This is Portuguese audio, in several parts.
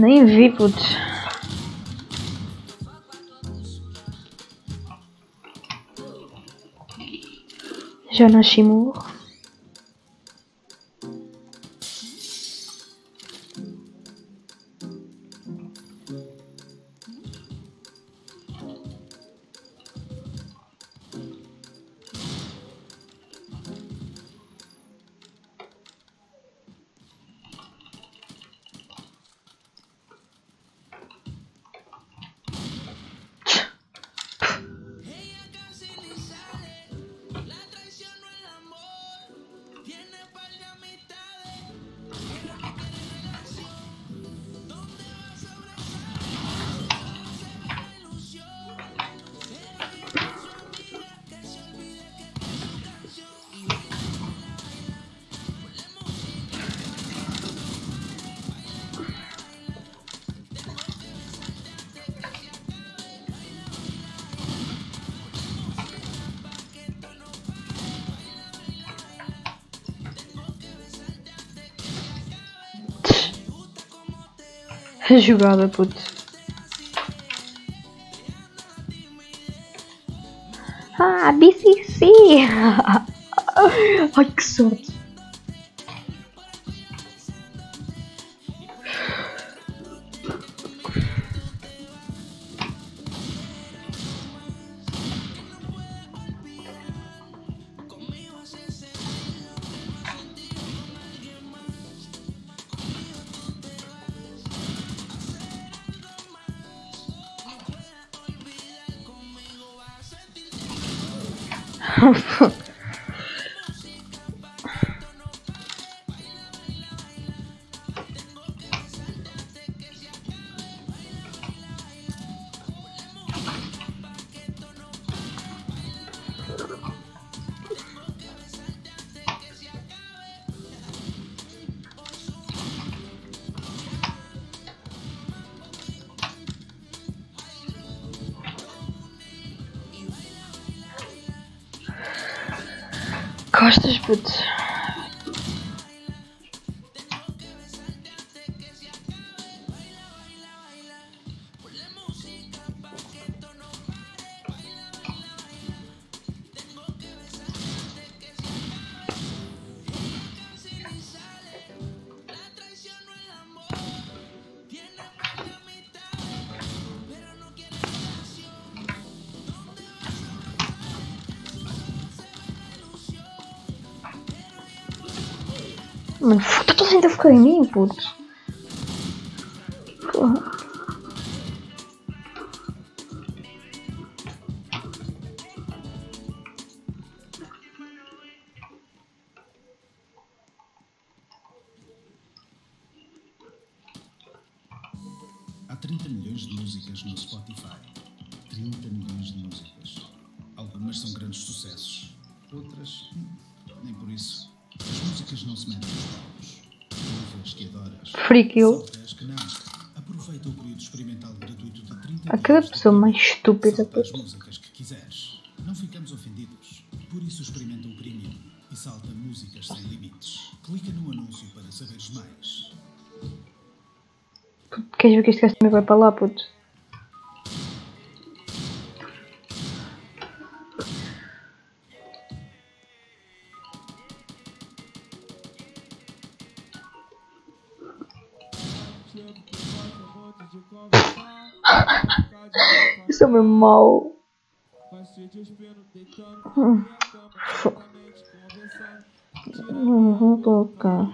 Nem vi, putz. Já nasci morro. Que jogada, puto. Ah, BCC! Ai que sorte! 我 不 costas, puto. mano. Puta ainda ficar em mim, puto. Há 30 milhões de músicas no Spotify. 30 milhões de músicas. Algumas são grandes sucessos, outras hum, nem por isso. As músicas não se palcos. Ouves que adoras. Freak you. Outras que não. Aproveita o período experimental gratuito de 30 A cada pessoa mais estúpida, as músicas que quiseres. Não ficamos ofendidos. Por isso experimenta o Premium e salta músicas sem limites. Clica no anúncio para saberes mais. Queres ver que este gajo também vai para lá, puto? Isso é mesmo mau. Hum. Hum, Vamos colocar.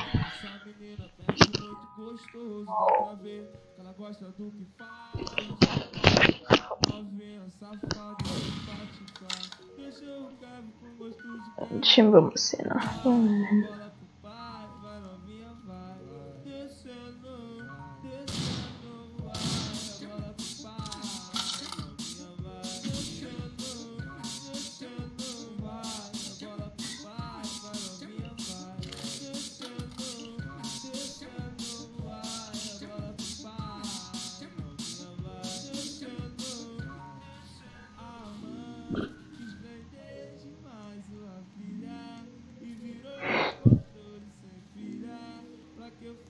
Deixa eu ver uma cena. Hum.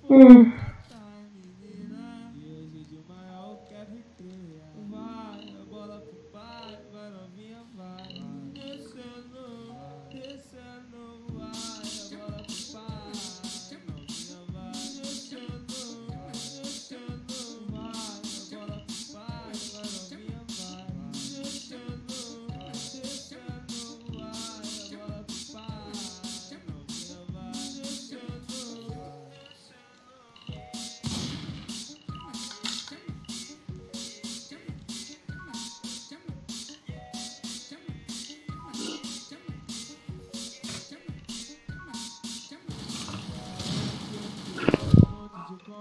Hum.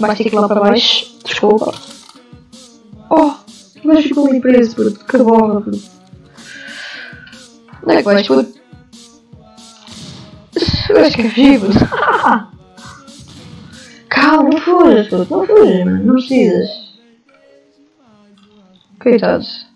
Vais ter que ir lá para baixo. Desculpa. Oh, mas ficou ali preso, puto. Que bola, puto. Onde é que vais, puto? Eu acho que é vivo. Calma, não fujas, puto. Não fujas, mano. Não precisas. Coitados.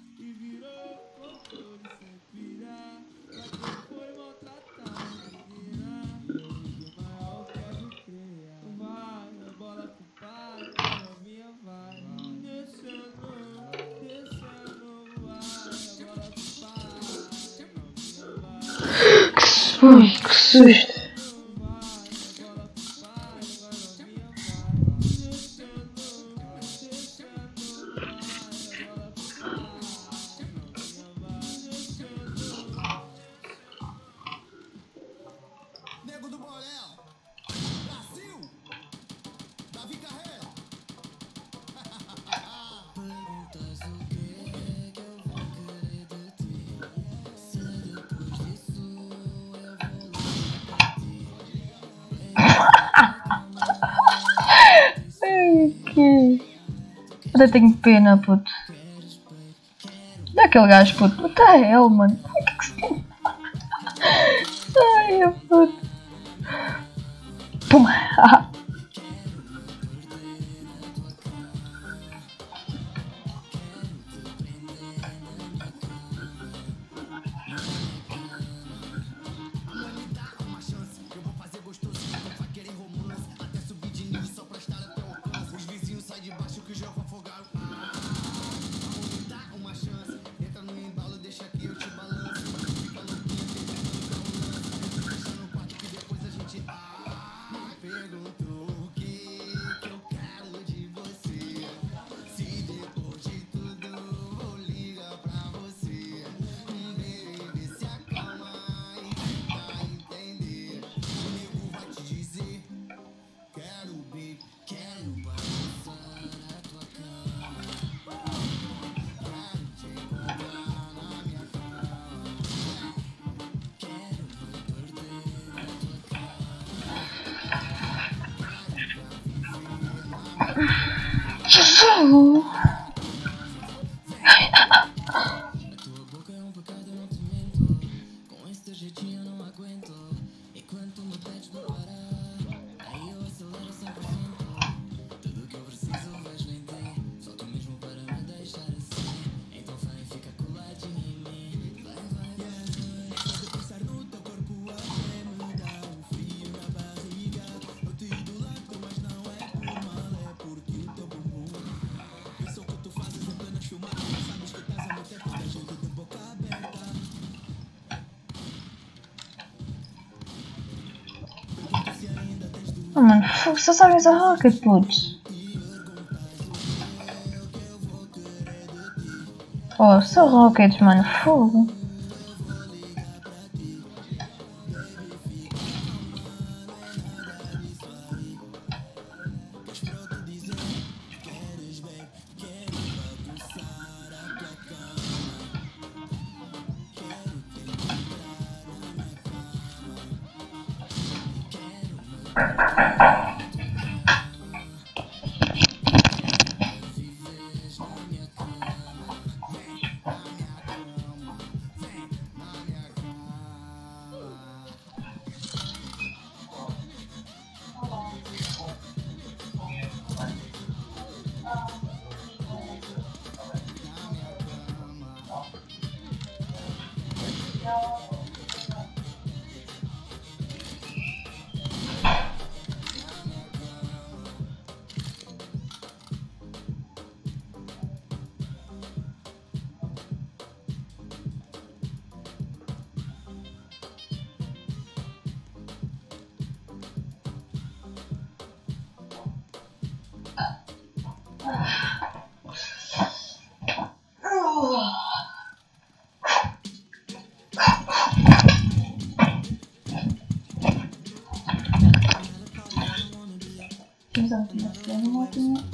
Su işte. Até tenho pena, puto. Dá aquele gajo, puto. What the hell, mano? 嗯就是这 co tam jest za Hakepot? O, co Rocketman, fuuu. やってもらっ。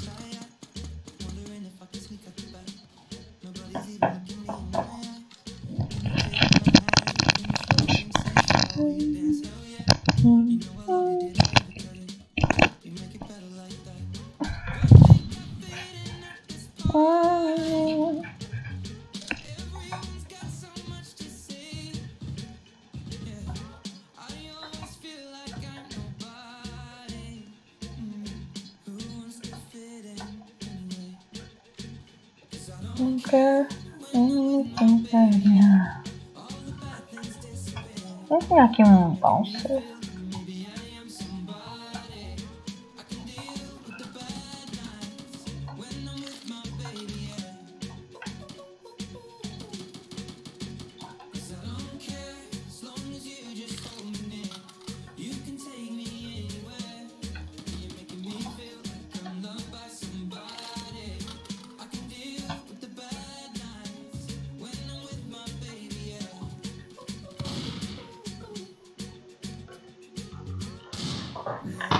Thank you.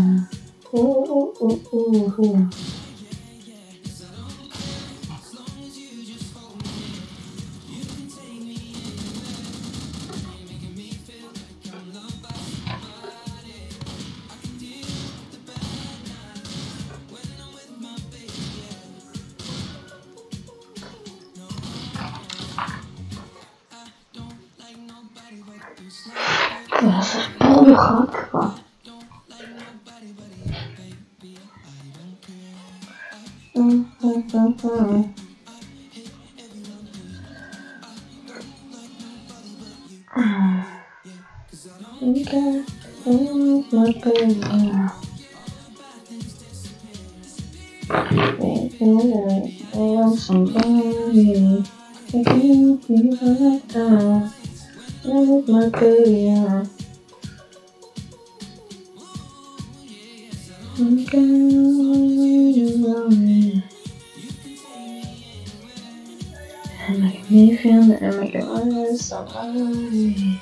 Punya. And I may feel that I'm like, I'm so high.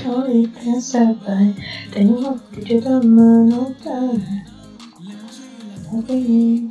Chori pensa vai Tenho que te dar mano, tá? Tá bem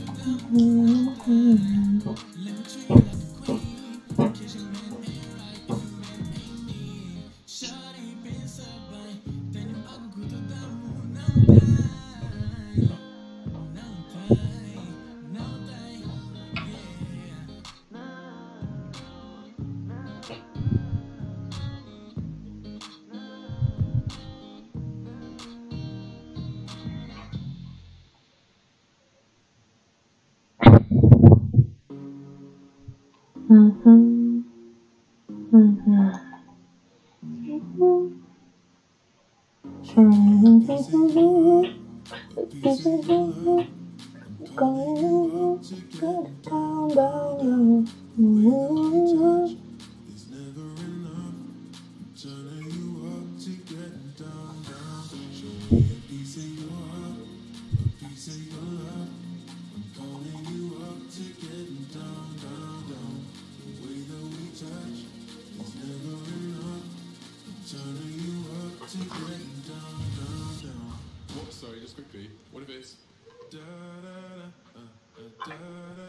Mm-hmm. Go. What if it's da da da uh, uh, da da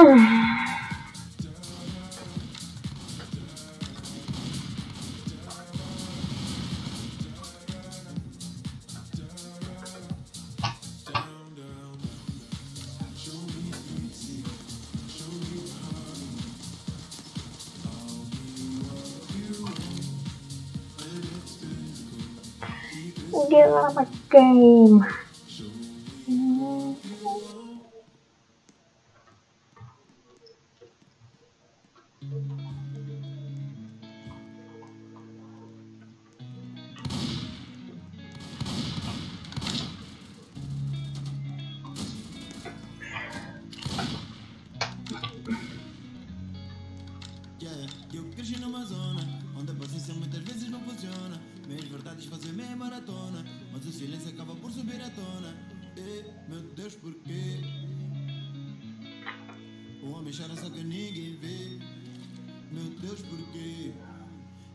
Give up a game. Silêncio acaba por subir à tona. Eh, meu Deus, porquê? O homem chora só que ninguém vê. Meu Deus, porquê?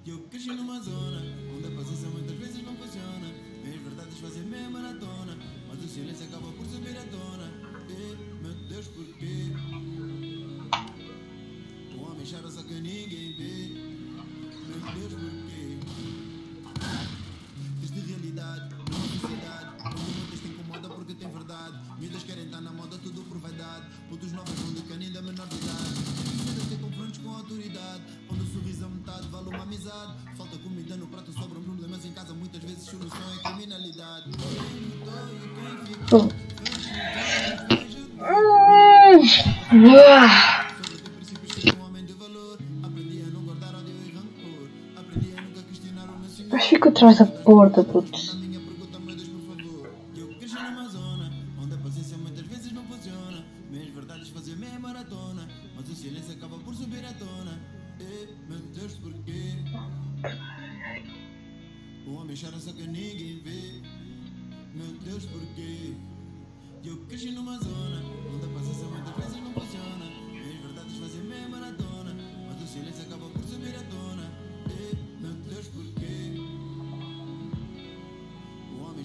Eu cresci numa zona onde a paciência muitas vezes não funciona. Meias verdades fazem meia maratona, mas o silêncio acaba por subir à tona. Eh, meu Deus, porquê? O homem chora só que ninguém vê. Meu Deus, porquê? Muitas querem estar na moda, tudo por vaidade. Putos novos onde querem ainda menor de idade. Difícil ter confrontos com a autoridade. Onde o sorriso a metade vale uma amizade. Falta comida no prato, sobram problemas em casa. Muitas vezes solução é criminalidade. Quem lutou e quem ficou. Hum. Uah.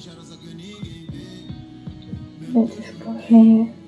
Deixa eu correr.